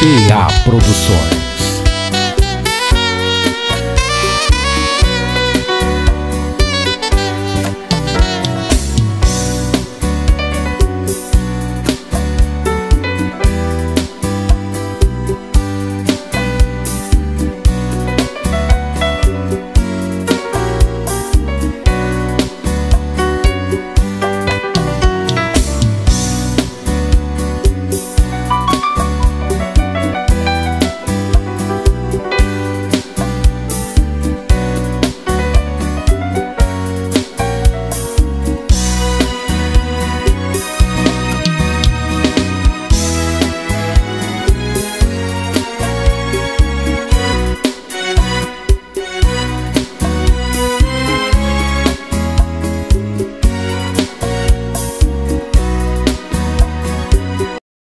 PA Produções.